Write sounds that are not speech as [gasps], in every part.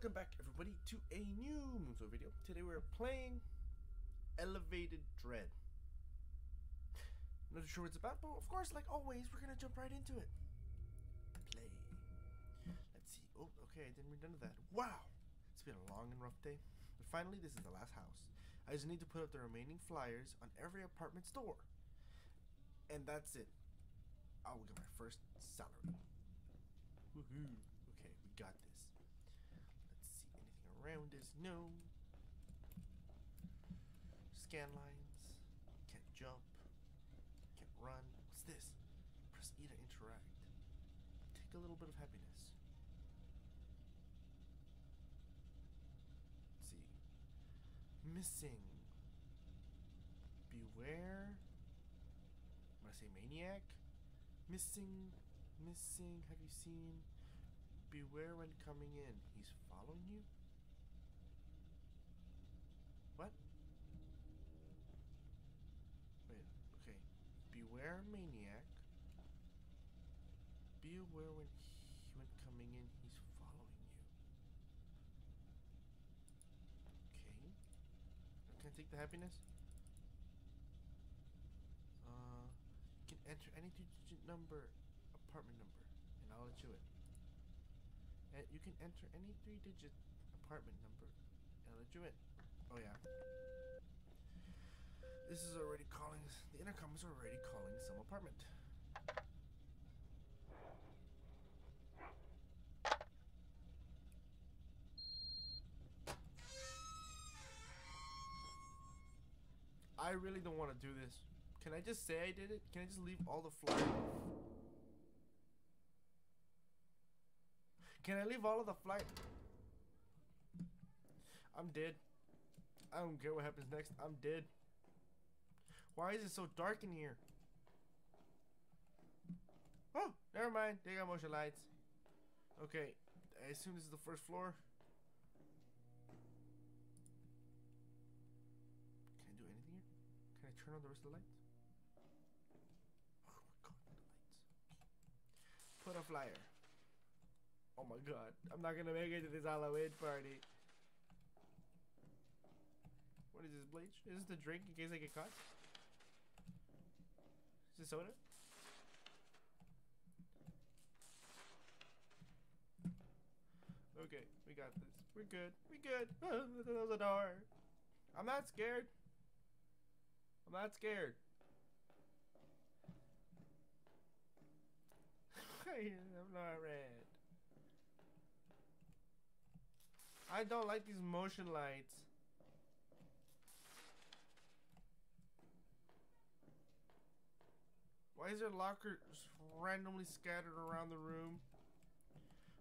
Welcome back everybody to a new MoonSoul video. Today we're playing Elevated Dread. Not sure what it's about, but of course, like always, we're gonna jump right into it. Play. Let's see. Oh, okay, I didn't read none of that. Wow! It's been a long and rough day. But finally, this is the last house. I just need to put up the remaining flyers on every apartment store. And that's it. Oh, I will get my first salary. Woohoo. Okay, we got this. Let's see. Around us? No. Scan lines. Can't jump. Can't run. What's this? Press E to interact. Take a little bit of happiness. Let's see. Missing. Beware. When I say maniac. Missing. Missing. Have you seen? Beware when coming in. He's following you? What? Wait, okay. Beware maniac. Be aware when he, when coming in, he's following you. Okay. Can I take the happiness? Uh, you can enter any two-digit number, apartment number, and I'll let you in. And you can enter any three-digit apartment number, and I'll let you in. Oh yeah. This is already calling. The intercom is already calling some apartment. I really don't want to do this. Can I just say I did it? Can I just leave all the flyers? Can I leave all of the flight? I'm dead. I don't care what happens next. I'm dead. Why is it so dark in here? Oh, never mind. They got motion lights. Okay, I assume this is the first floor. Can I do anything here? Can I turn on the rest of the lights? Oh my god, the lights. Put a flyer. Oh my god, I'm not gonna make it to this Halloween party. What is this, bleach? Is this the drink in case I get caught? Soda? Okay, we got this. We're good. We good. [laughs] There's a door. I'm not scared. I'm not scared. [laughs] I'm not red. I don't like these motion lights. Why is there lockers randomly scattered around the room?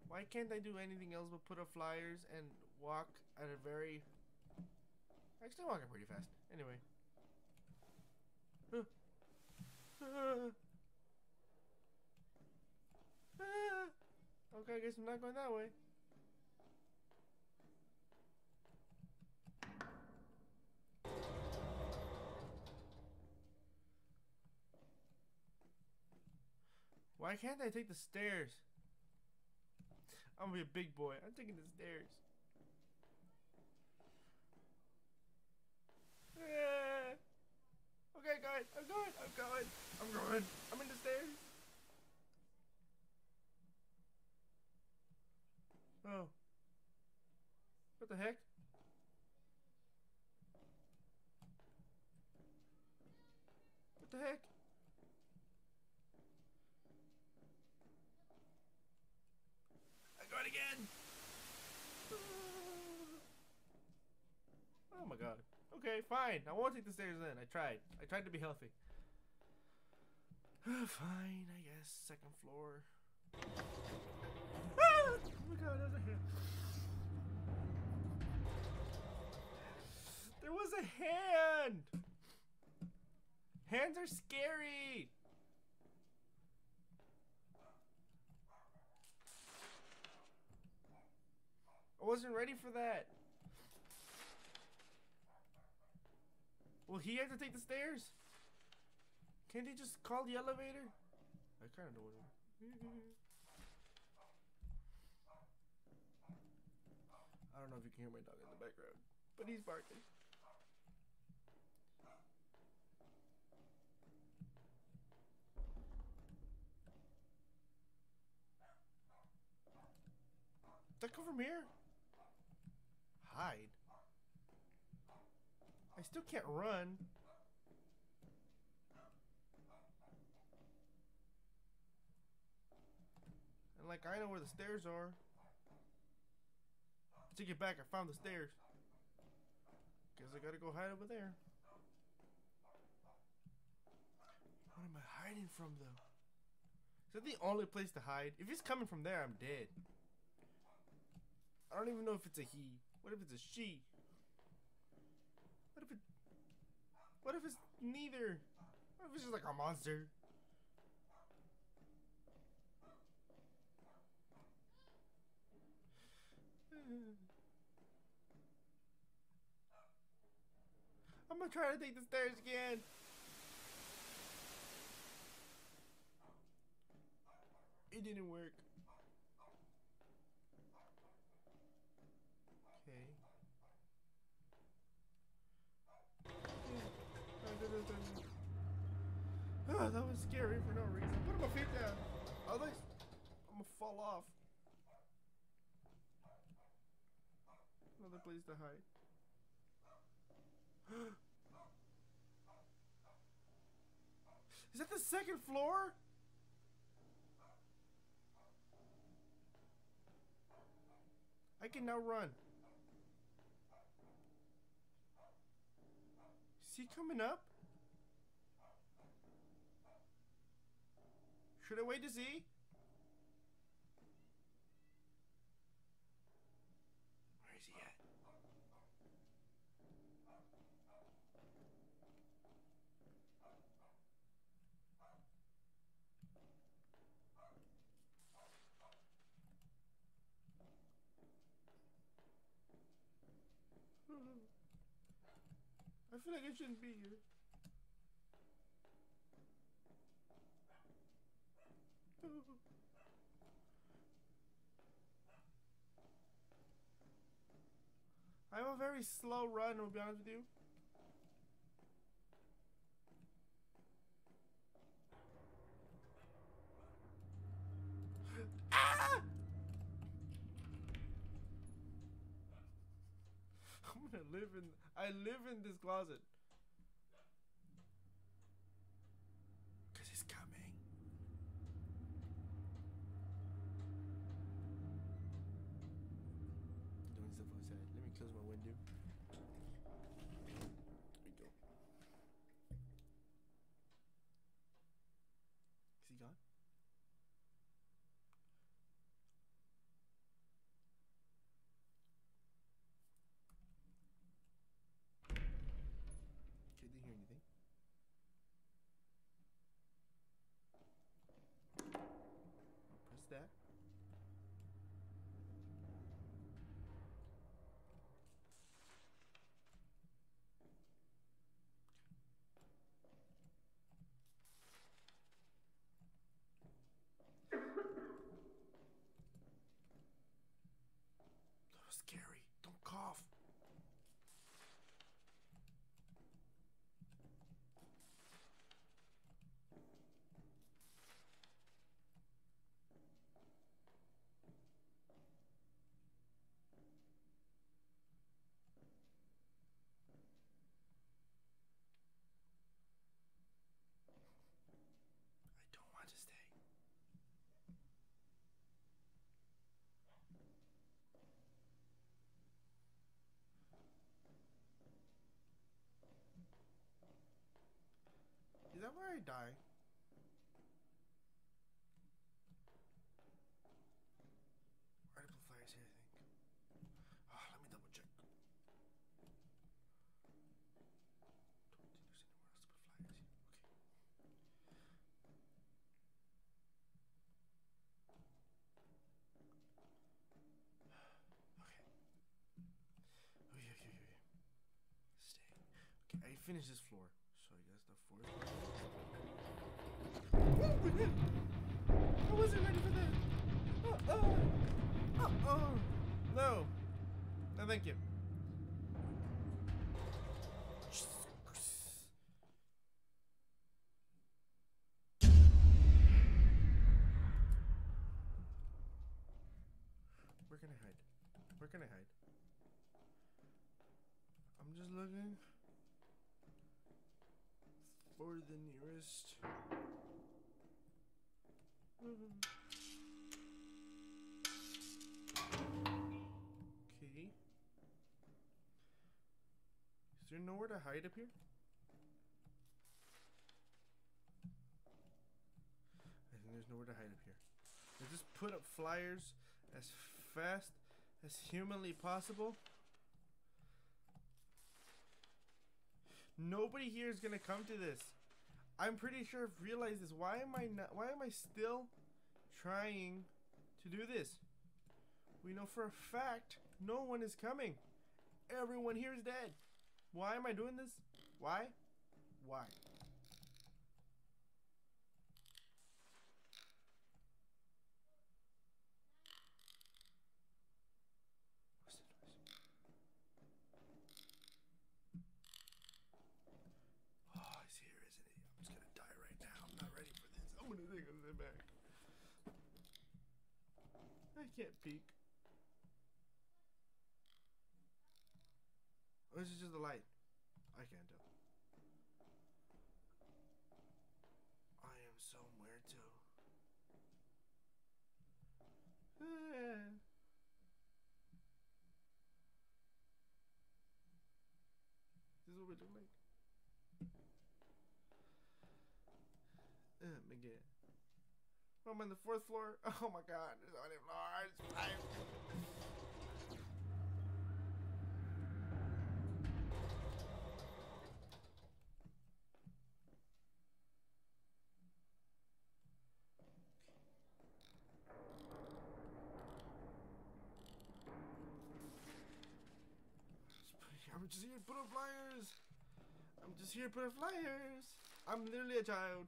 Why can't I do anything else but put up flyers and walk at a very... Actually, I'm walking pretty fast. Anyway. [sighs] [sighs] [sighs] Okay, I guess I'm not going that way. Why can't I take the stairs? I'm gonna be a big boy. I'm taking the stairs. Yeah. Okay, guys, I'm going. I'm going. I'm going. I'm in the stairs. Oh. What the heck? What the heck? I got it again. Oh my god. Okay, fine. I won't take the stairs then. I tried. I tried to be healthy. [sighs] fine, I guess. Second floor. Ah! Oh my god, there's a hand. There was a hand! Hands are scary! I wasn't ready for that. Will he have to take the stairs? Can't he just call the elevator? I kind of know what. I don't know if you can hear my dog in the background, but he's barking. Did I come from here? I still can't run. And like I know where the stairs are. To get back, I found the stairs. Guess I gotta go hide over there. What am I hiding from though? Is that the only place to hide? If he's coming from there, I'm dead. I don't even know if it's a he. What if it's a she? What if it What if it's neither? What if it's just like a monster? [sighs] I'm gonna try to take the stairs again. It didn't work. Okay. Oh, that was scary for no reason. Put my feet down. Otherwise, I'm gonna fall off. Another place to hide. [gasps] Is that the second floor? I can now run. Is he coming up? Should I wait to see? Where is he at? [laughs] I feel like I shouldn't be here. I have a very slow run, to be honest with you. ah! [laughs] I'm gonna live in. I live in this closet. Cause it's coming. Doing stuff outside. Let me close my window. There we go. Is he gone? Okay, didn't hear anything. I'll press that. That was scary. Don't cough. I don't want to stay. Is that where I die? Here, I think? Ah, let me double check. Okay. Okay. Okay, okay, okay, I finished this floor. I wasn't ready for that. Uh-uh. Uh-uh. No. No, thank you. Where can I hide? Where can I hide? I'm just looking for the nearest. Okay. Is there nowhere to hide up here? I think there's nowhere to hide up here. I just put up flyers as fast as humanly possible. Nobody here is gonna come to this. I'm pretty sure I've realized this. Why am I not? Why am I still trying to do this? We know for a fact no one is coming. Everyone here is dead. Why am I doing this? Why? Why? What's that noise? Oh, he's here, isn't he? I'm just gonna die right now. I'm not ready for this. I'm gonna take a step back. I can't peek. Or is it just the light? I can't tell. I am somewhere too. this is what we look like. Uh, again. I'm on the fourth floor. [laughs] Oh my god, there's so many floors. I'm just here to put up flyers. I'm just here to put up flyers. I'm literally a child.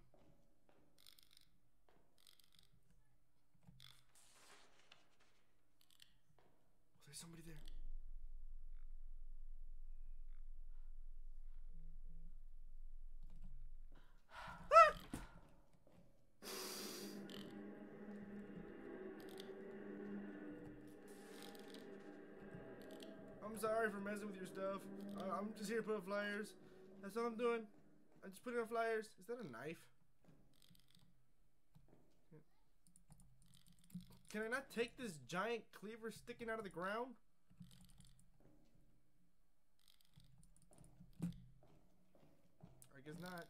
Was there somebody there? I'm sorry for messing with your stuff. I- I'm just here to put up flyers. That's all I'm doing. I'm just putting up flyers. Is that a knife? Can I not take this giant cleaver sticking out of the ground? I guess not.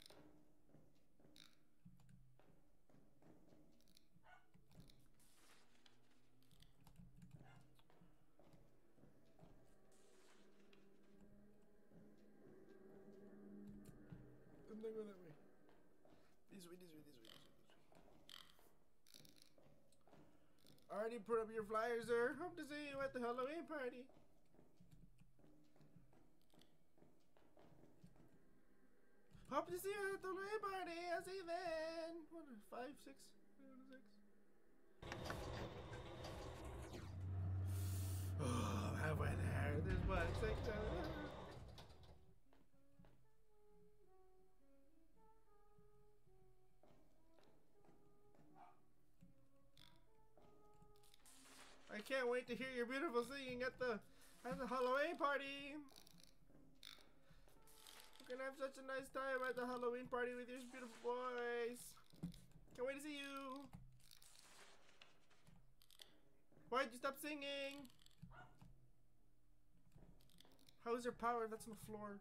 I'm not going that way. This way, this this this this. Already put up your flyers, sir. Hope to see you at the Halloween party. Hope to see you at the Halloween party. I'll see you then. What, five, six, six. [sighs] Oh, halfway there. There's what, six, seven, I can't wait to hear your beautiful singing at the at the Halloween party. We're gonna have such a nice time at the Halloween party with your beautiful voice. Can't wait to see you. Why'd you stop singing? How is your power? That's on the floor.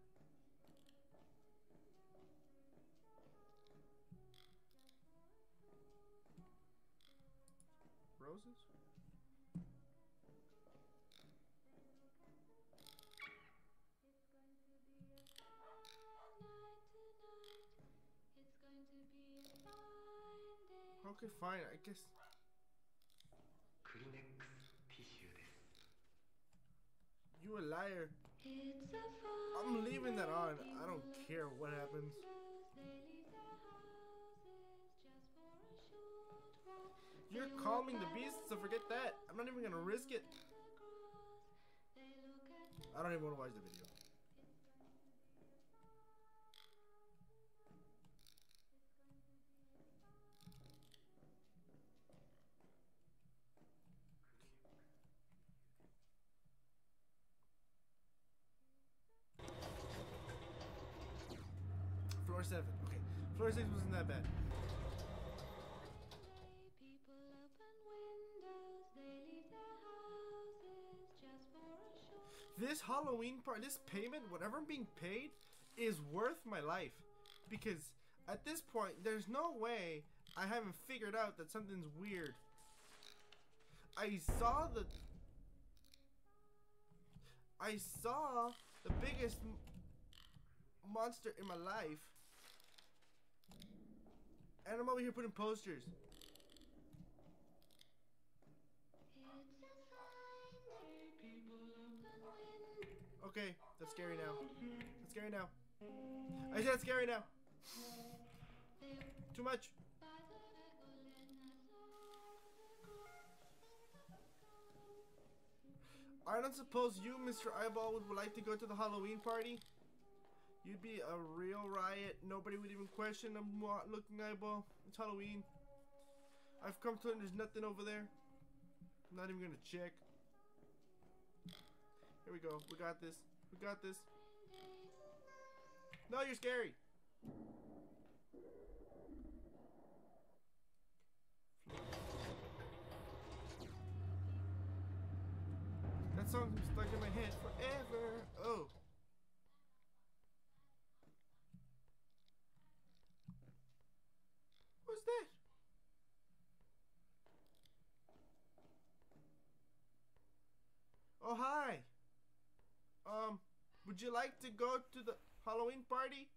Roses? Okay, fine, I guess. Kleenex tissue. You a liar. I'm leaving that on. I don't care what happens. You're calming the beast, so forget that. I'm not even gonna risk it. I don't even want to watch the video. Seven. Okay, floor six wasn't that bad. This Halloween part, this payment, whatever I'm being paid, is worth my life. Because at this point, there's no way I haven't figured out that something's weird. I saw the. I saw the biggest monster in my life. And I'm over here putting posters. It's a sign people open windows. Okay, that's scary now. That's scary now. I said it's scary now. Too much. I don't suppose you, Mr. Eyeball, would like to go to the Halloween party? You'd be a real riot. Nobody would even question a mo- looking eyeball. It's Halloween. I've come to learn there's nothing over there. I'm not even gonna check. Here we go. We got this. We got this. No, you're scary. That been stuck in my head forever. Oh. That? Oh, hi. Um, would you like to go to the Halloween party?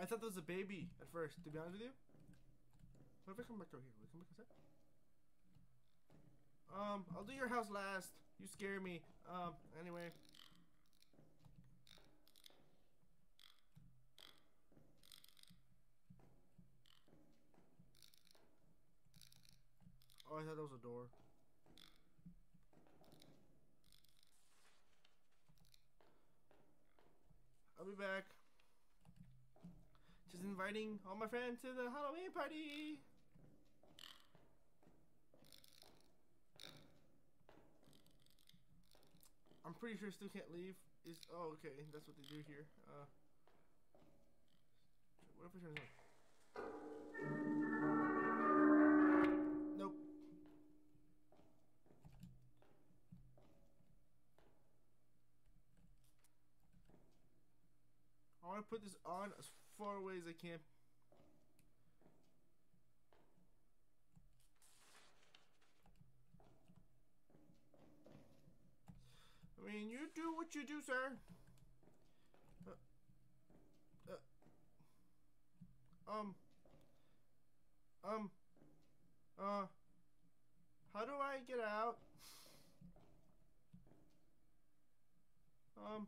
I thought that was a baby at first, to be honest with you. What if I come back over here? Will I come back inside? Um, I'll do your house last. You scare me. Um, anyway. Oh, I thought that was a door. I'll be back. Just inviting all my friends to the Halloween party. I'm pretty sure still can't leave. Is oh okay, that's what they do here. Uh, what if I turn this on? Nope. I want to put this on as far away as I can. I mean, do what you do, sir. Uh, uh, um. Um. Uh. How do I get out? Um.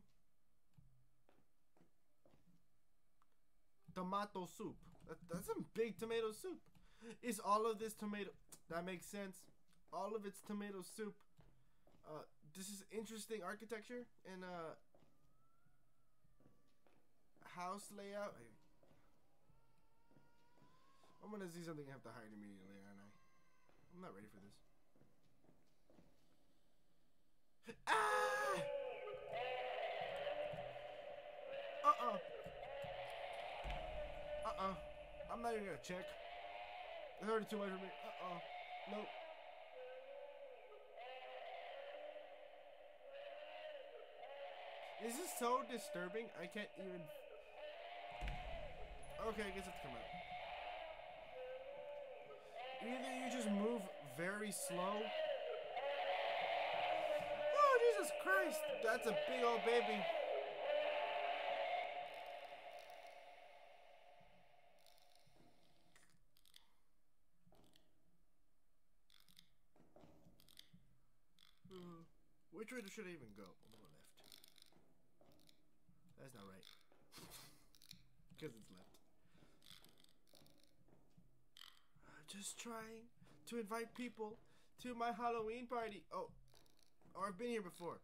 Tomato soup. That, that's some big tomato soup. Is all of this tomato? That makes sense. All of it's tomato soup. Uh, this is interesting architecture and uh, house layout. I'm gonna see something I have to hide immediately, aren't I? I'm not ready for this. Ah! Uh-uh. Uh-uh. I'm not even gonna check. It's already too much for me. Uh-uh. Nope. This is so disturbing. I can't even. Okay, I guess it's come out. Either you just move very slow. Oh, Jesus Christ! That's a big old baby. Uh, Which way should I even go? I'm gonna go left. That's not right. [laughs] Because it's left. just trying to invite people to my Halloween party. Oh, or I've been here before.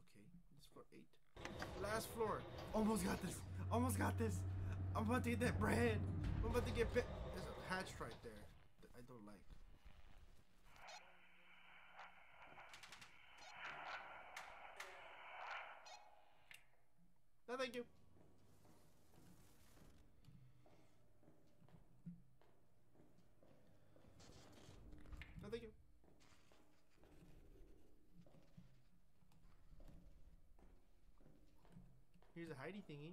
Okay, this floor eight. Last floor. Almost got this. Almost got this. I'm about to get that bread. I'm about to get bit. Hatch right there that I don't like. No, thank you. No, thank you. Here's a hidey thingy.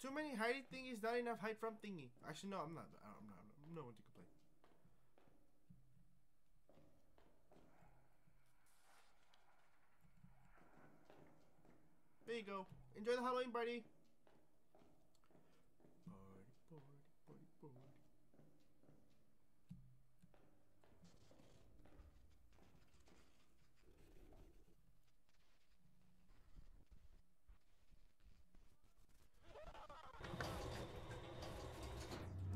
Too many hidey thingies, not enough hide from thingy. Actually, no, I'm not. I'm not. I'm no one to complain. There you go. Enjoy the Halloween. Party, party, party, party.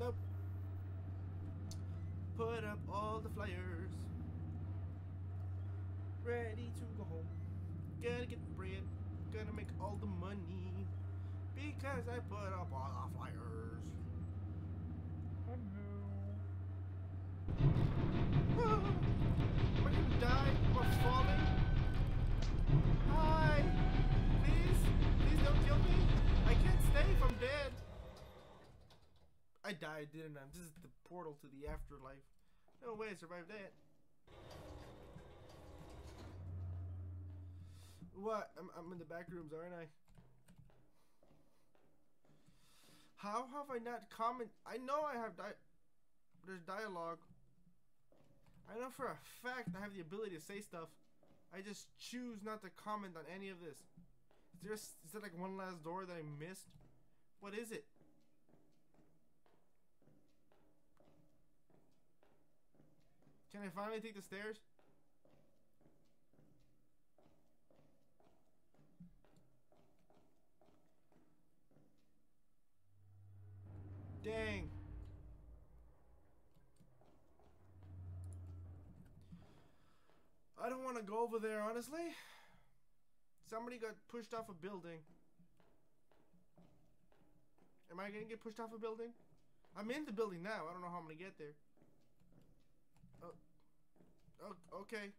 Nope. Put up all the flyers. Ready to go home. Gotta get the bread. Gonna make all the money. Because I put up all the flyers. Hello. Am [sighs] I gonna die? I falling? Hi. Please. Please don't kill me. I can't stay if I'm dead. I died, didn't I? This is the portal to the afterlife. No way I survived that. What? I'm, I'm in the back rooms, aren't I? How have I not comment? I know I have di- There's dialogue. I know for a fact I have the ability to say stuff. I just choose not to comment on any of this. Is there, is there like one last door that I missed? What is it? Can I finally take the stairs? Dang. I don't want to go over there, honestly. Somebody got pushed off a building. Am I gonna get pushed off a building? I'm in the building now. I don't know how I'm gonna get there. Oh, oh okay.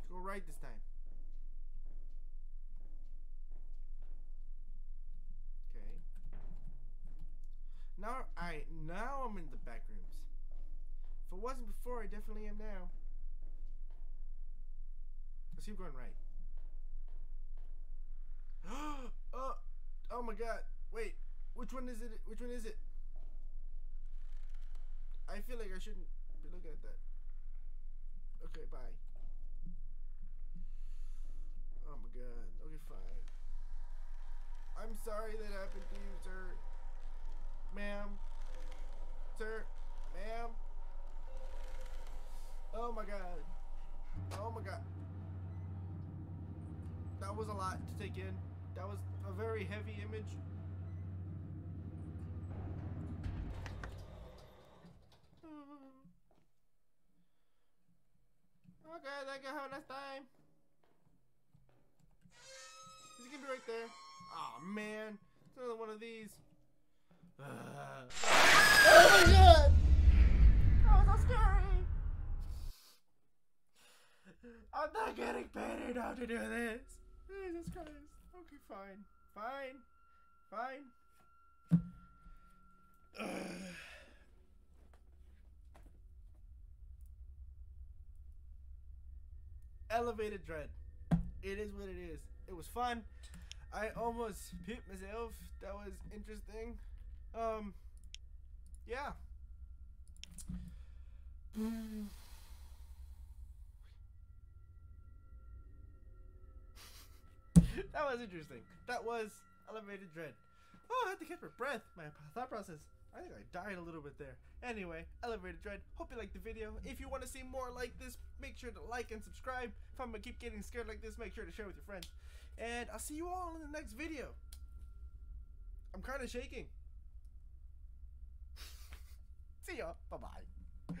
Let's go right this time. Okay. Now I now I'm in the back rooms. If it wasn't before, I definitely am now. Let's keep going right. oh, [gasps] oh my god. Wait, which one is it? Which one is it? I feel like I shouldn't be looking at that. Okay, bye. Oh my god. Okay, fine. I'm sorry that happened to you, sir. Ma'am. Sir. Ma'am. Oh my god. Oh my god. That was a lot to take in. That was a very heavy image. [sighs] Okay, thank you. Have a nice time. He's gonna be right there. Oh man, it's another one of these. Ugh. [sighs] oh my god! Oh, so scary. I'm not getting paid enough to do this. Jesus Christ. Okay, fine, fine, fine. Ugh. [sighs] elevated dread. It is what it is. It was fun. I almost peeped myself. That was interesting. Um, yeah. [sighs] [sighs] that was interesting. That was elevated dread. Oh, I had to catch my breath. My thought process. I think I died a little bit there. Anyway, Elevated Dread, hope you liked the video. If you want to see more like this, make sure to like and subscribe. If I'm going to keep getting scared like this, make sure to share with your friends. And I'll see you all in the next video. I'm kind of shaking. [laughs] see ya. Bye-bye.